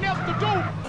nothing else to do.